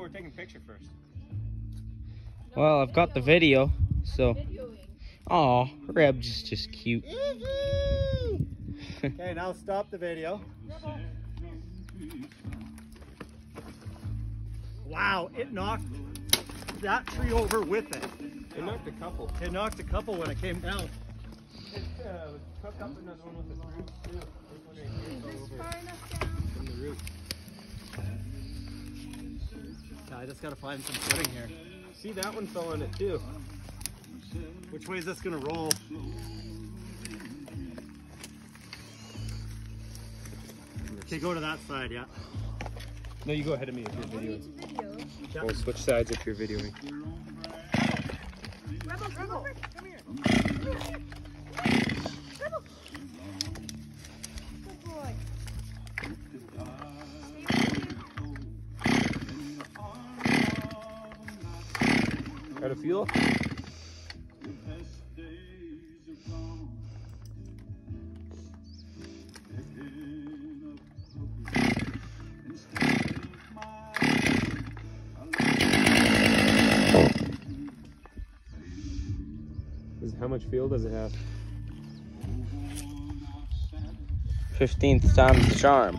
we're taking a picture first. Well, I've got the video, so. Videoing. Oh, Reb's just, just cute. Okay, now stop the video. Wow, it knocked that tree over with it. It knocked a couple. It knocked a couple when it came down. It uh, hooked up another one with the roots too. This one right here Is fell this far enough down? from the roots. Yeah, I just gotta find some footing here. See, that one fell on it too. Which way is this gonna roll? Okay, go to that side, yeah. No, you go ahead of me if you're videoing. needs video? Yeah. We'll switch sides if you're videoing. Rebel, Rebel, come here. Come here. Rebel. Good boy. Of? How much fuel does it have? 15th time's the charm.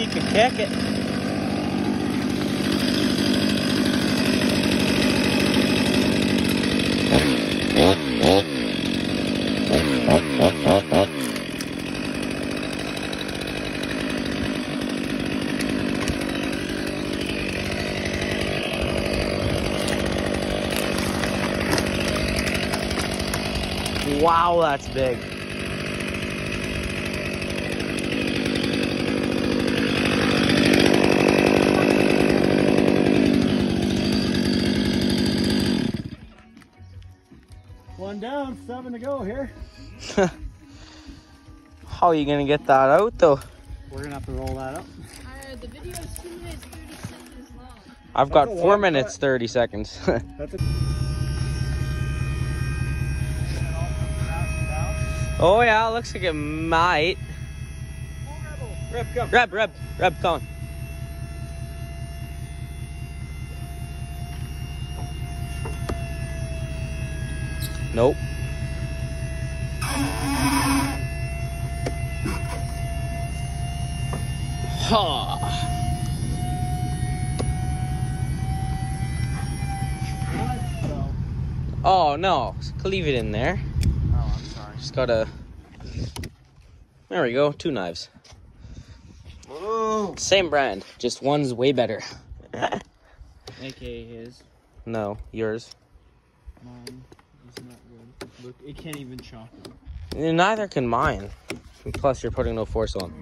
you can kick it. Wow, that's big. One down, seven to go here. How are you gonna get that out though? We're gonna have to roll that up. Uh, the video is 2 minutes 30 seconds long. I've got That's a four long minutes cut. thirty seconds. That's a oh yeah, looks like it might. Rip, go. Reb, Reb, Reb, come Nope. Ha. Oh no, leave it in there. Oh, I'm sorry. Just gotta. There we go, two knives. Whoa. Same brand, just one's way better. AKA his. no, yours. Mine not good. Look, it can't even chop it. Neither can mine. Plus, you're putting no force on.